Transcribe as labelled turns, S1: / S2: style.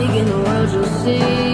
S1: seeking the world, you'll see.